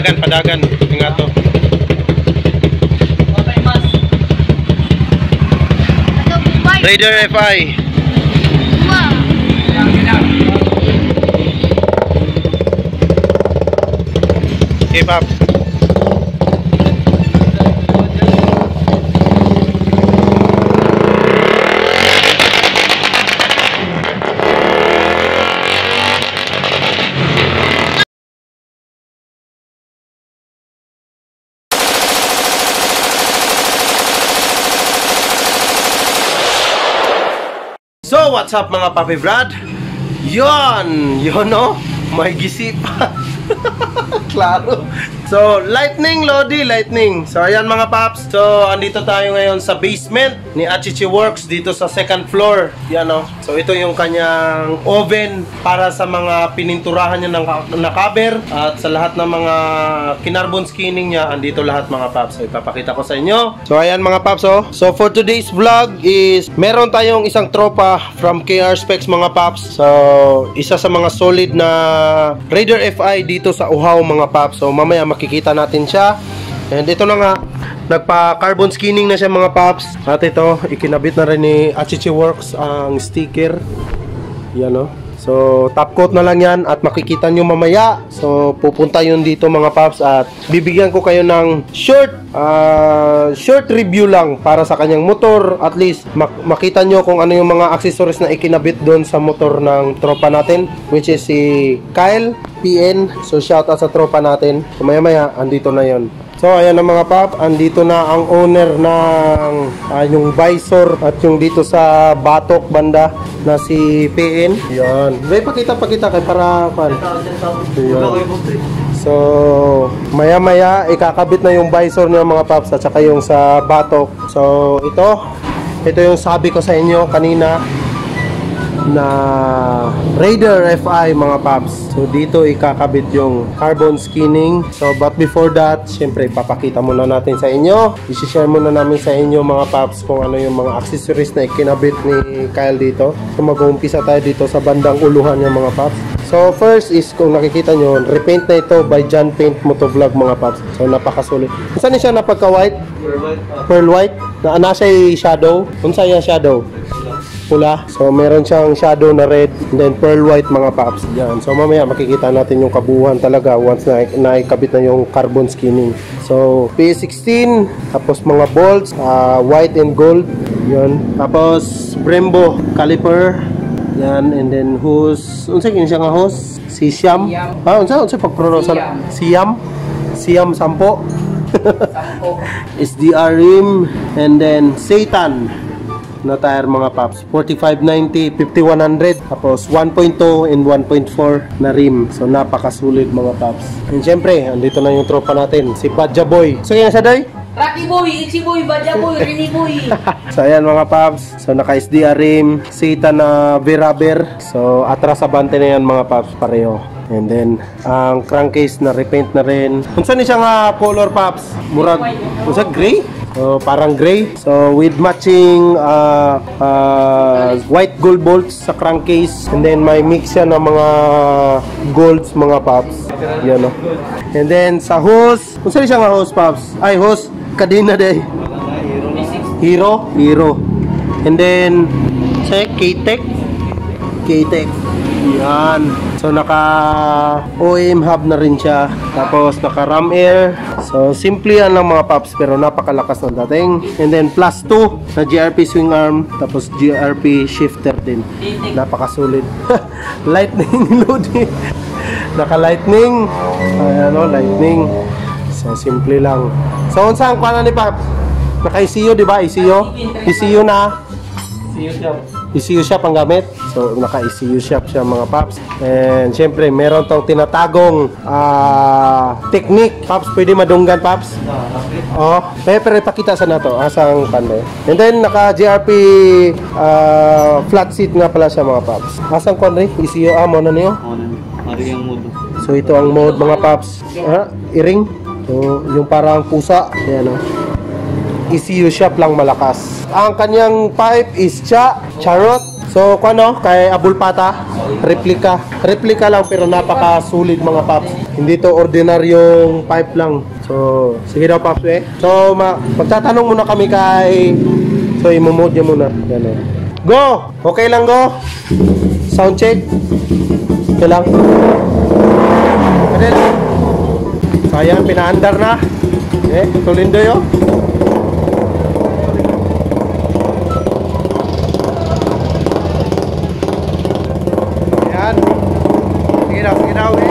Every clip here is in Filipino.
padagan, padagan. Ingat to. Ito, Bombay. Raider FI. Wow. Okay, Paps. So, what's up mga Papi Brad? Yon! Yon no? May gisi pa. Klaro. So, lightning, Lodi, lightning. So, ayan mga paps. So, andito tayo ngayon sa basement ni Achichi Works dito sa second floor. Yan no? So, ito yung kanyang oven para sa mga pininturahan niya ng na cover at sa lahat ng mga kinarbon skinning niya, andito lahat mga paps. So, ipapakita ko sa inyo. So, ayan mga paps oh. So, for today's vlog is meron tayong isang tropa from KR Specs mga paps. So, isa sa mga solid na Raider FI dito sa Uhaw mga paps. So, mamaya makikita natin siya. And ito na nga, nagpa-carbon skinning na siya mga paps. At ito, ikinabit na rin ni Achichi Works ang sticker. Yan o. So, top coat na lang yan at makikita nyo mamaya. So, pupunta yun dito mga paps at bibigyan ko kayo ng short ah, short review lang para sa kanyang motor. At least, mak- makita nyo kung ano yung mga accessories na ikinabit doon sa motor ng tropa natin which is si Kyle PN. So, shout out sa tropa natin. So, maya maya, andito na yon. So, ayan na mga pap, andito na ang owner ng ah, yung visor at yung dito sa batok banda na si PN. Yan. May pakita pakita kay para kan. So, maya-maya ikakabit na yung visor niya mga paps at saka yung sa batok. So, ito ito yung sabi ko sa inyo kanina na Raider FI mga paps. So dito ikakabit yung carbon skinning. So but before that, syempre papakita muna natin sa inyo. I-share muna namin sa inyo mga paps kung ano yung mga accessories na ikinabit ni Kyle dito. So mag-uumpisa tayo dito sa bandang uluhan niya mga paps. So first is kung nakikita nyo, repaint na ito by John Paint Motovlog mga paps. So napakasulit. Saan siya napagka-white? Pearl white. Na nasa shadow. Unsa yung shadow? Pula. So, meron siyang shadow na red and then pearl white mga paps. Yan. So, mamaya makikita natin yung kabuuan talaga once na naikabit na yung carbon skinning. So, PS16, tapos mga bolts, ah, white and gold. Yan. Tapos, Brembo caliper. Yan. And then hose. Unsa kini siya nga hose? Si Siam. Ah, unsa unsa pag-pronounce? Siam. Siam. Siam sampo. SDR rim and then Satan na tire mga paps. 4590 5100 tapos 1.2 and 1.4 na rim. So napakasulit mga paps. And syempre andito na yung tropa natin si Padja Boy. So yan siya day Rocky boy, Itchy boy, Badya boy, Rini boy. so ayan mga paps. So naka SDR rim Satan na V-rubber so atras abante na yan mga paps pareho. And then, ang crankcase na repaint na rin. Unsa ni siya nga color paps? Murag, unsa gray? So, parang gray. So, with matching uh, uh, white gold bolts sa crankcase. And then, may mix siya ng mga golds, mga paps. Yan, no? And then, sa hose. Unsa ni siya nga hose, paps? Ay, hose. Kadena day. Hero? Hero. And then, sa K-Tech. K-Tech. Yan. So, naka OEM hub na rin siya. Tapos, naka ram air. So, simple yan lang mga paps. Pero napakalakas ng dating. And then, plus 2 na GRP swing arm. Tapos, GRP shifter din. Napakasulit. lightning loading. naka lightning. Ayan o, lightning. So, simple lang. So, unsa ang kuha ni Paps? Naka-ECU, di ba? ECU? ECU na. ECU shop ang gamit. So, naka-ECU shop siya mga paps. And, syempre, meron tong tinatagong ah, technique. Paps, pwede madunggan, paps? Oh, pero, pero ipakita sa nato. Asang panday. And then, naka-GRP ah, flat seat nga pala siya mga paps. Asang konri? ECU, ah, mo na niyo? Ari ang mood. So, ito ang mode mga paps. Ah, iring. So, yung parang pusa. Ayan, oh. ECU shop lang malakas. Ang kanyang pipe is cha, charot. So, ano, kay Abulpata, replica. Replica lang pero napaka-sulit mga paps. Hindi to ordinaryong pipe lang. So, sige daw paps eh. So, ma magtatanong muna kami kay... So, imumod niya muna. Yan eh. Go! Okay lang go? Sound check? Okay lang? Kadel? So, ayan, pinaandar na. Eh, tulindoy oh. Ayan. Sige daw, sige daw eh.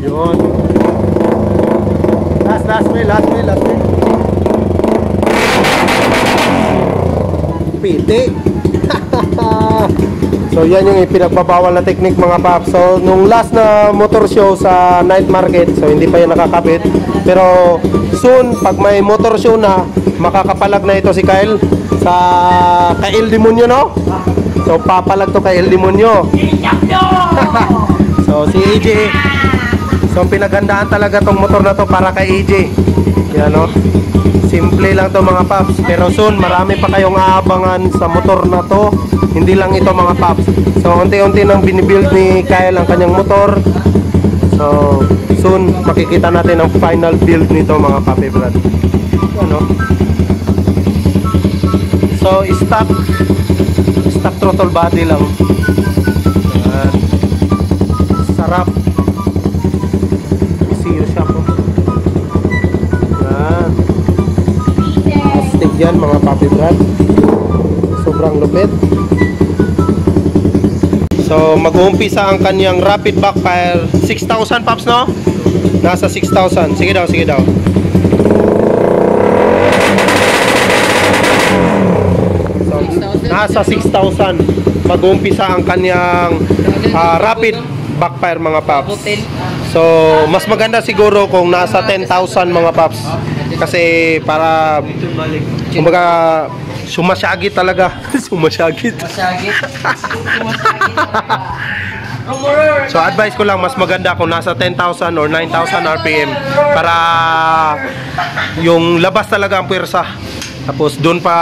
Yun. Last, last way, last way, last way. Piti. so yan yung ipinagbabawal na technique mga paps. So nung last na motor show sa night market, so hindi pa yan nakakabit. Pero soon, pag may motor show na, makakapalag na ito si Kyle sa kay El Demonyo, no? So papalag to kay El Demonyo. so si AJ, So pinaghandaan talaga tong motor na to para kay AJ. Yan no. Simple lang to mga paps. Pero soon marami pa kayong aabangan sa motor na to. Hindi lang ito mga paps. So unti-unti nang binibuild ni Kyle ang kanyang motor. So soon makikita natin ang final build nito mga papi brad. Ano? So stock stock throttle body lang. Yan. Sarap. Astig yan mga papi brad. Sobrang lupit. So mag-uumpisa ang kanyang rapid backfire 6,000 paps no? Nasa 6,000. Sige daw, sige daw. So, nasa 6,000. Mag-uumpisa ang kanyang ah, rapid backfire mga. Hotel. So, mas maganda siguro kung nasa 10,000 mga paps. Kasi para kumbaga sumasyagit talaga. sumasyagit. Masagit. Masagit. Rumor. So advice ko lang mas maganda kung nasa 10,000 or 9,000 RPM para yung labas talaga ang puwersa. Tapos doon pa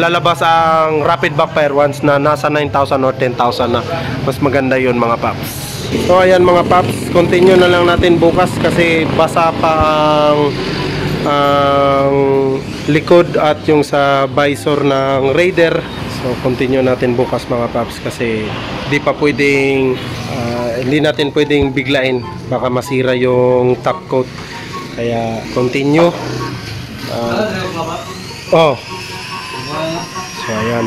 lalabas ang rapid backfire once na nasa 9,000 or 10,000 na. Mas maganda yun mga paps. So ayan mga paps, continue na lang natin bukas kasi basa pa ang ang likod at yung sa visor ng Raider. So continue natin bukas mga paps kasi di pa pwedeng ah, hindi natin pwedeng biglain baka masira yung top coat. Kaya continue. Ah, oh. So ayan.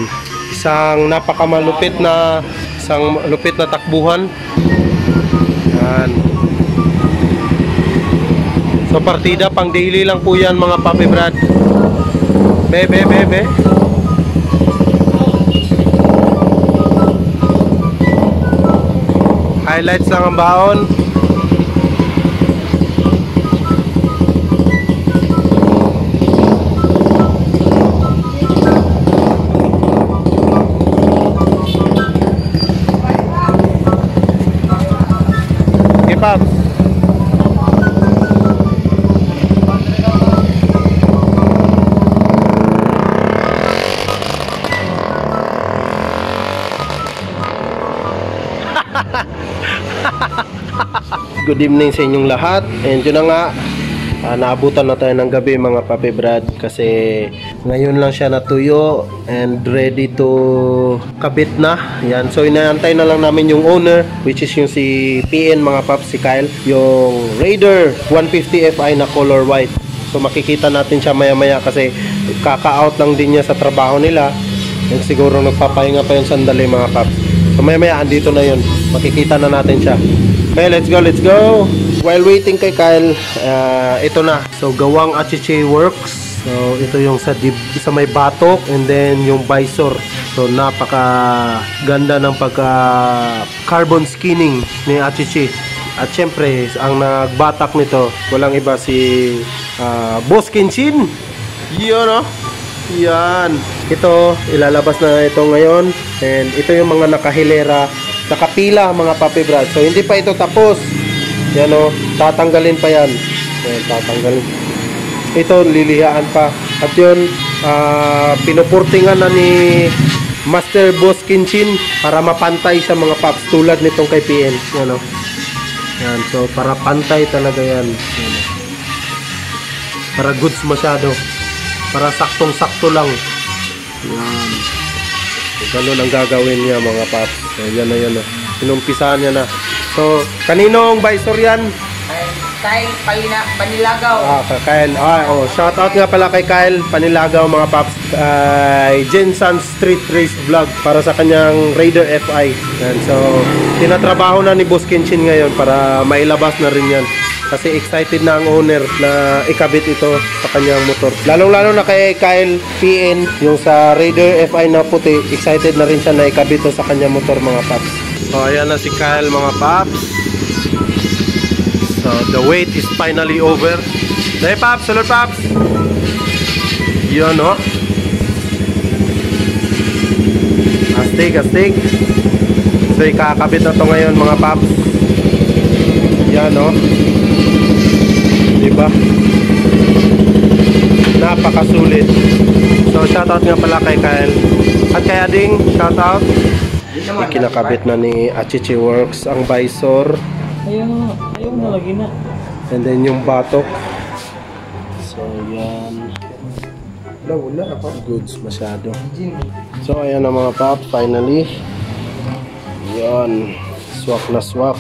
Isang napakamalupit na isang lupit na takbuhan. Yan. So partida pang daily lang po yan mga papi brad. Be be. Highlights lang ang baon. Paps. Good evening sa inyong lahat. And yun na nga, ah, naabutan na tayo ng gabi mga papi brad kasi ngayon lang siya natuyo and ready to kabit na. Yan. So inaantay na lang namin yung owner which is yung si PN mga paps, si Kyle. Yung Raider 150 Fi na color white. So makikita natin siya maya maya kasi kaka-out lang din niya sa trabaho nila. And siguro nagpapahinga pa yung sandali mga paps. So maya maya andito na yun. Makikita na natin siya. Okay, let's go, let's go. While waiting kay Kyle, ah, ito na. So gawang achiche works. So ito yung sa dib, sa may batok and then yung visor. So napaka ganda ng pagka carbon skinning ni achiche. At syempre, ang nagbatak nito, walang iba si ah, Boss Kenshin. Yun, no? Yan. Ito, ilalabas na ito ngayon. And ito yung mga nakahilera. Nakapila mga Papi Brad. So, hindi pa ito tapos. Yan o. Tatanggalin pa yan. Yan, tatanggalin. Ito, lilihaan pa. At yun, ah, pinupurtingan na ni Master Boss Kinchin para mapantay sa mga paps tulad nitong kay PN. Yan o. Yan. So, para pantay talaga yan. Yan o. Para goods masyado. Para saktong-sakto lang. Yan. So, ganun ang gagawin niya mga paps. So, yan na yan na. Sinumpisahan niya na. So, kaninong visor yan? Tay, palina, panilagaw. Ah, kay Kyle. Ah, oh, shout out nga pala kay Kyle Panilagaw mga paps. Kay Jensan Street Race Vlog para sa kanyang Raider FI. Yan. So, tinatrabaho na ni Boss Kenshin ngayon para mailabas na rin yan. Kasi excited na ang owner na ikabit ito sa kanyang motor. Lalong-lalo na kay Kyle PN, yung sa Raider FI na puti, excited na rin siya na ikabit ito sa kanyang motor mga paps. So, ayan na si Kyle mga paps. So, the wait is finally over. Say, Paps! Salud, Paps! Yun, no? Astig, astig. So, ikakabit na to ngayon, mga Paps. Yan, no? Diba? Napakasulit. So, shoutout nga pala kay Kyle. At kay Ading, shoutout. Kinakabit na ni Achichi Works ang visor. Ayun, ayun na lagi na. And then yung batok. So, yan. Wala, wala ako. Goods masyado. So, ayan na mga pop. Finally. Yan. Swak na swak.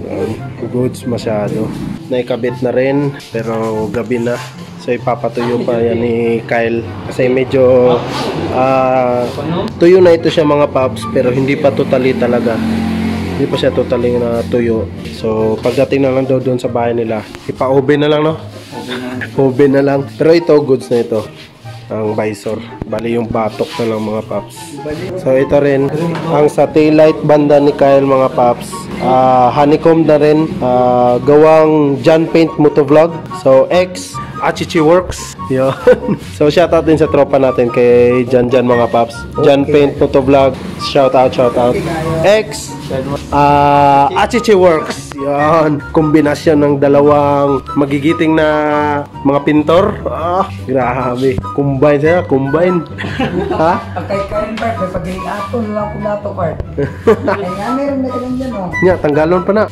Yan. Goods masyado. Naikabit na rin. Pero gabi na. So, ipapatuyo pa yan ni Kyle. Kasi medyo ah tuyo na ito siya mga pops. Pero hindi pa totally talaga. Hindi pa siya totally na tuyo. So, pagdating na lang daw doon sa bahay nila, ipa-oven na lang, no? Oven na lang. Pero ito, goods na ito. Ang visor. Bali yung batok na lang mga paps. So, ito rin. Ang sa taillight banda ni Kyle mga paps. ah honeycomb na rin. ah, gawang John Paint Motovlog. So, X Achichi Works. Yun. so, shoutout din sa tropa natin kay Jan Jan mga paps. Jan Paint Motovlog. Shoutout, shoutout. X Ah, Achichi Works. Yan. Kombinasyon ng dalawang magigiting na mga pintor. Ah, grabe. Combine siya, combine. ha? Karen Park, may pagaling ato, lang ko na to. Ay nga, meron na ganun dyan, oh. Nya, tanggalon pa na.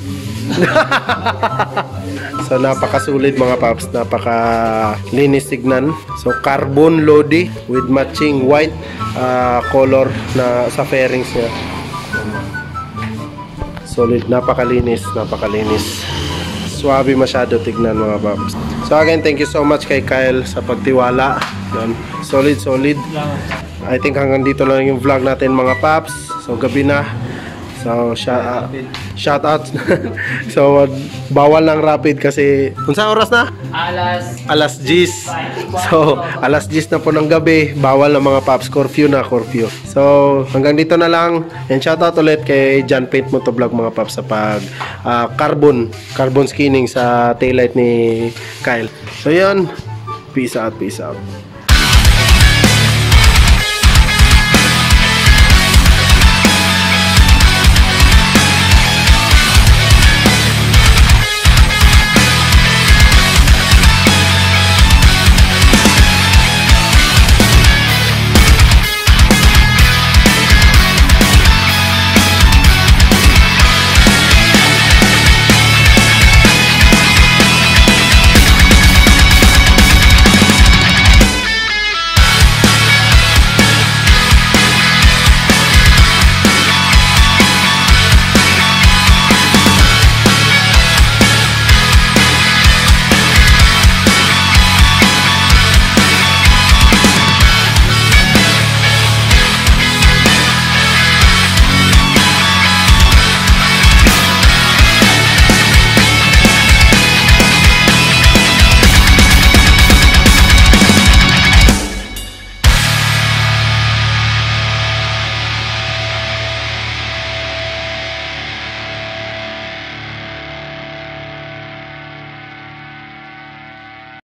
so napakasulit mga paps, napaka linis tignan. So carbon lodi with matching white ah, color na sa fairings niya. Solid, napakalinis, napakalinis. Swabe masyado tignan mga paps. So again, thank you so much kay Kyle sa pagtiwala. Yan. Solid, solid. I think hanggang dito lang yung vlog natin mga paps. So gabi na. So shout, shout out. so bawal lang rapid kasi unsa oras na? Alas. Alas 10. So alas 10 na po ng gabi, bawal na mga paps curfew na curfew. So hanggang dito na lang. And shout out ulit kay John Paint Motovlog mga paps sa pag ah, carbon carbon skinning sa taillight ni Kyle. So yun. Peace out, peace out.